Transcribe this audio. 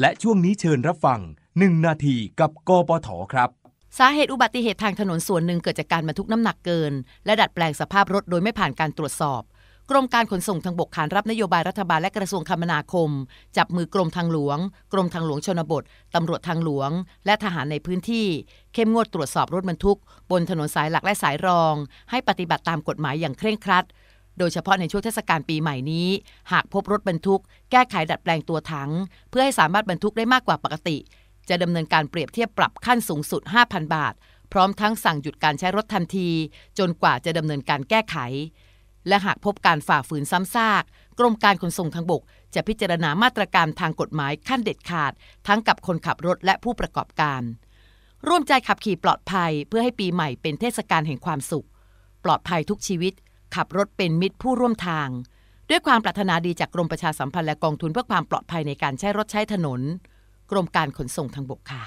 และช่วงนี้เชิญรับฟัง 1 นาทีกับกปทครับ สาเหตุอุบัติเหตุทางถนนส่วนหนึ่งเกิดจากการบรรทุกน้ำหนักเกิน และดัดแปลงสภาพรถโดยไม่ผ่านการตรวจสอบ กรมการขนส่งทางบกขานรับนโยบายรัฐบาลและกระทรวงคมนาคม จับมือกรมทางหลวง กรมทางหลวงชนบท ตำรวจทางหลวง และทหารในพื้นที่ เข้มงวดตรวจสอบรถบรรทุก บนถนนสายหลักและสายรอง ให้ปฏิบัติตามกฎหมายอย่างเคร่งครัด โดยเฉพาะในช่วงเทศกาลปีใหม่นี้ หากพบรถบรรทุก แก้ไขดัดแปลงตัวถัง เพื่อให้สามารถบรรทุกได้มากกว่าปกติ จะดำเนินการเปรียบเทียบปรับขั้นสูงสุด 5,000 บาท พร้อมทั้งสั่งหยุดการใช้รถทันที จนกว่าจะดำเนินการแก้ไข และหากพบการฝ่าฝืนซ้ำซากกรมการขนส่งทางบก จะพิจารณามาตรการทางกฎหมายขั้นเด็ดขาด ทั้งกับคนขับรถและผู้ประกอบการ ร่วมใจขับขี่ปลอดภัยเพื่อให้ปีใหม่เป็นเทศกาลแห่งความสุข ปลอดภัยทุกชีวิต ขับรถเป็นมิตรผู้ร่วมทาง ด้วยความปรารถนาดีจากกรมประชาสัมพันธ์และกองทุนเพื่อความปลอดภัยในการใช้รถใช้ถนน กรมการขนส่งทางบกค่ะ